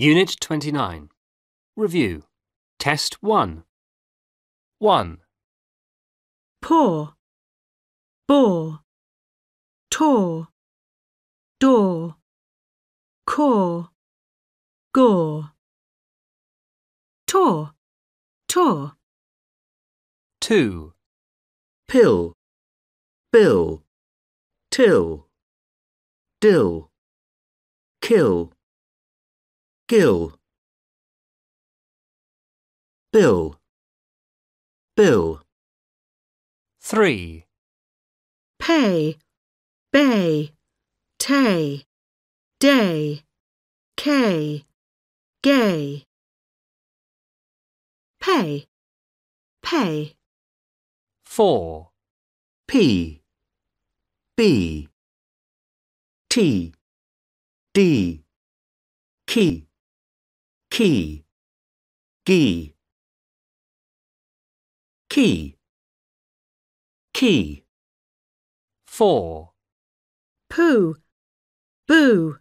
Unit 29. Review. Test 1. 1, pour, bore, tore, door, core, gore, tore, tore, 2, pill, bill, till, dill, kill, gill, bill, bill, 3, pay, bay, tay, day, kay, gay. Pay, pay, 4, P, B, T, D, key, key, gee, key, key, 4, poo, boo,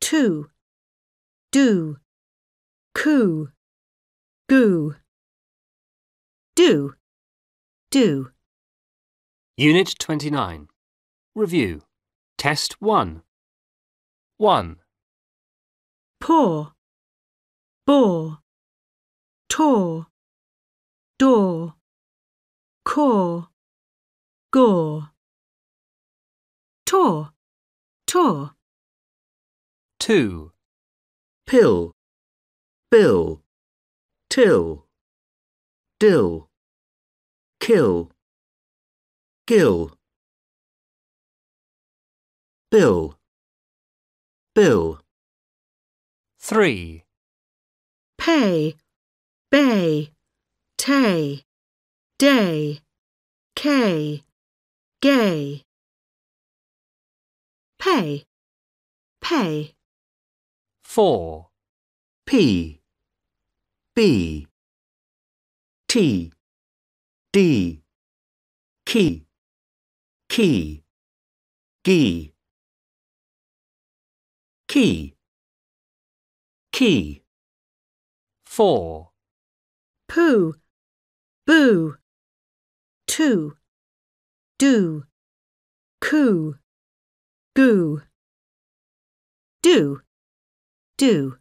two, do, coo, goo, do, do. Unit 29. Review. Test 1. 1, pour, bore, tore, door, core, gore, tore, tore, 2, pill, bill, till, dill, kill, gill, bill, bill, 3, pay, bay, tay, day, kay, gay. Pay, pay, 4, P, B, T, D, key, key, gee, key, key, 4, poo, boo, two, do, coo, goo, do, do.